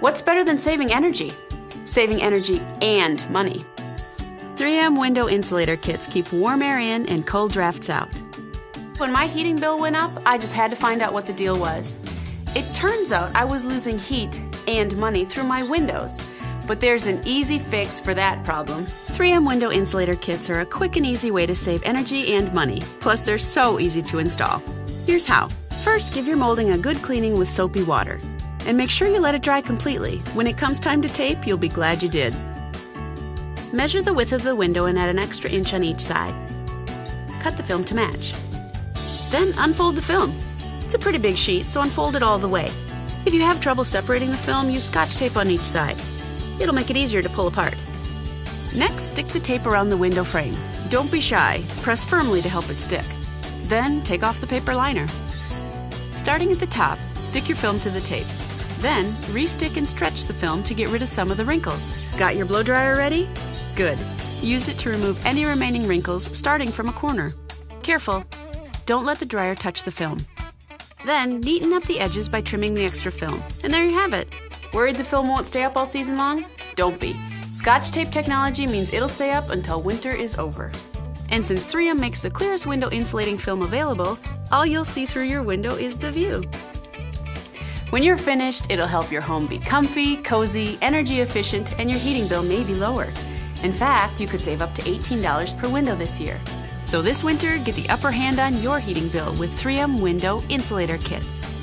What's better than saving energy? Saving energy and money. 3M window insulator kits keep warm air in and cold drafts out. When my heating bill went up, I just had to find out what the deal was. It turns out I was losing heat and money through my windows. But there's an easy fix for that problem. 3M window insulator kits are a quick and easy way to save energy and money. Plus, they're so easy to install. Here's how. First, give your molding a good cleaning with soapy water. And make sure you let it dry completely. When it comes time to tape, you'll be glad you did. Measure the width of the window and add an extra inch on each side. Cut the film to match. Then unfold the film. It's a pretty big sheet, so unfold it all the way. If you have trouble separating the film, use scotch tape on each side. It'll make it easier to pull apart. Next, stick the tape around the window frame. Don't be shy, press firmly to help it stick. Then, take off the paper liner. Starting at the top, stick your film to the tape. Then, restick and stretch the film to get rid of some of the wrinkles. Got your blow dryer ready? Good. Use it to remove any remaining wrinkles starting from a corner. Careful, don't let the dryer touch the film. Then, neaten up the edges by trimming the extra film. And there you have it. Worried the film won't stay up all season long? Don't be. Scotch tape technology means it'll stay up until winter is over. And since 3M makes the clearest window insulating film available, all you'll see through your window is the view. When you're finished, it'll help your home be comfy, cozy, energy efficient, and your heating bill may be lower. In fact, you could save up to $18 per window this year. So this winter, get the upper hand on your heating bill with 3M window insulator kits.